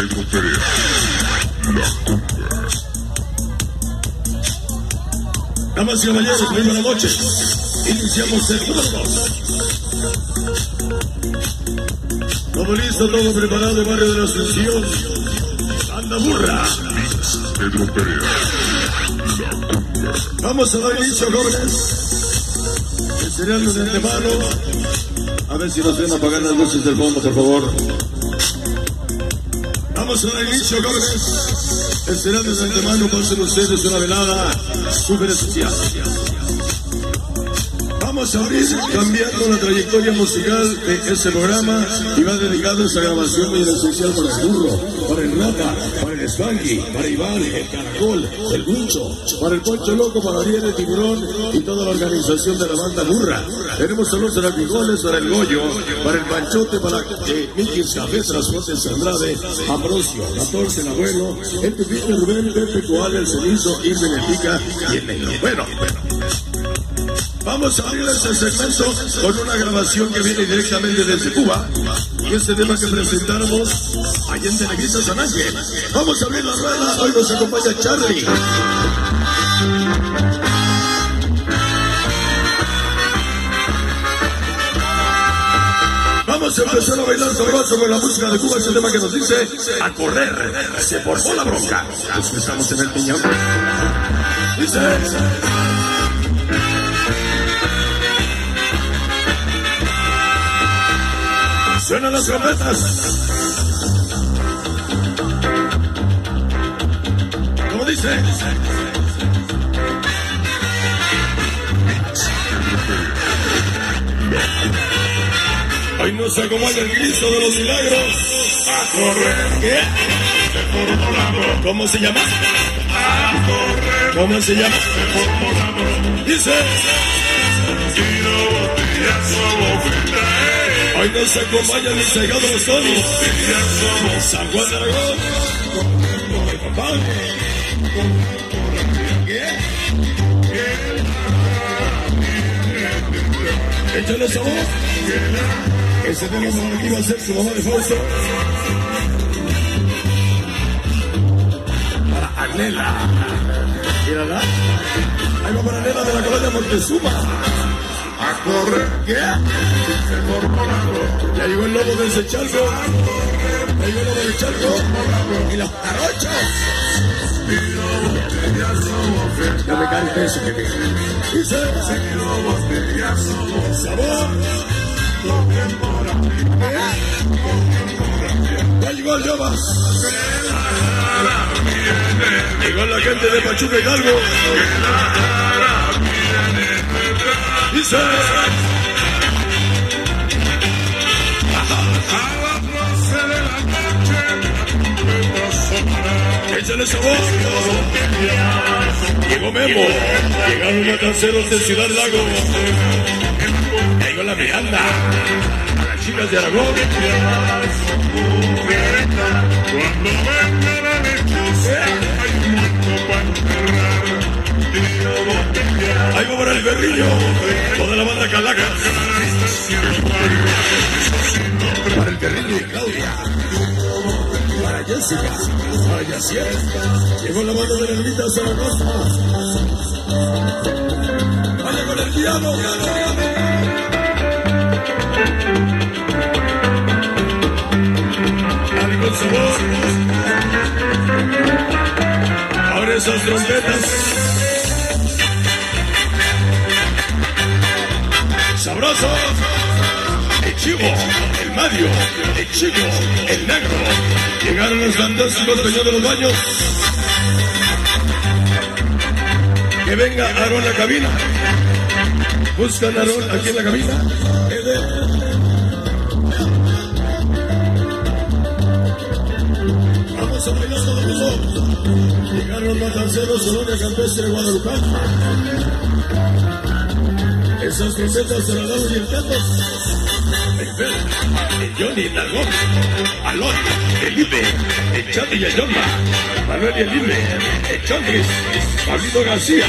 Pedro Perea. La cumbia. Damas y caballeros, muy buenas noches. Iniciamos el número 2. Todo listo, todo preparado, barrio de la Asunción. Anda burra. Pedro Perea. La cumbia. Vamos a dar inicio, jóvenes. Enseñando de antemano. A ver si nos ven apagar las luces del fondo, por favor. Vamos a dar inicio, jóvenes. Enseñando de antemano, pasen ustedes una velada súper especial. Vamos a abrir cambiando la trayectoria musical de este programa y va dedicado a esta grabación muy especial para el burro, para el rata, para el spanky, para Iván, el caracol, el buncho, para el poncho loco, para Ariel el tiburón y toda la organización de la banda burra. Tenemos saludos para Frijoles, para el Goyo, para el Panchote, para eh, Miki Café, Transportes Andrade, Ambrosio, 14, el abuelo, el Pepito Rubén, Pepe Coal, el Cenizo, Irme Netica y el Negro. Bueno, Vamos a abrir este segmento con una grabación que viene directamente desde Cuba. Y este tema que presentáramos allá en Televisa San Ángel. Vamos a abrir la rueda. Hoy nos acompaña Charlie. Vamos a empezar a bailar sabroso con la música de Cuba, ese tema que nos dice a correr, se formó la bronca. Los que estamos en el piñón. Dice. Suenan las trompetas. ¿Cómo dice? Hoy nos acompaña el Cristo de los milagros. A correr. ¿Qué? ¿Cómo se llama? A correr. ¿Cómo se llama? Dice. Bofeta, eh. Hoy nos acompaña el Sagado de los San Juan de Aragón. Papá. Échale sabor. Ese tema que iba a ser su mamá de Fausto. Para Anela. Mírala. Ahí va para Anela de la colonia Montezuma. A correr. ¿Qué? Se formó. Ya llegó el lobo del Sechalco. Ya llegó el lobo del Chalco. Y los jarochos. No me cante eso que te dice. Sabor. Ya llegó el Yoba. Llegó la gente de Pachuca Hidalgo. Échale sabor. Llegó Memo. Llegaron los matanceros de Ciudad Lago. Llegó la Miranda. Las chicas de Aragón. Toda la banda calaca. Para el berrillo y Claudia. Para Jessica. Para Yacier. Llegó la banda de la Lolita Zaragoza. Vaya con el piano. Dale con sabor. Abre esas trompetas. El chivo, el Mario, el chico, el negro. Llegaron los fantásticos dueños de los baños. Que venga Aarón la cabina. Buscan a Aarón aquí en la cabina. Vamos a bailar todo el mundo. Llegaron los matanceros Solonia Campestre Guadalupe. Esas trompetas se las damos y el Johnny, el Dargón, Alon, el Ibe, el Chati y el Yomba, Manuel y el Ibe, el Chontis, Pablito García.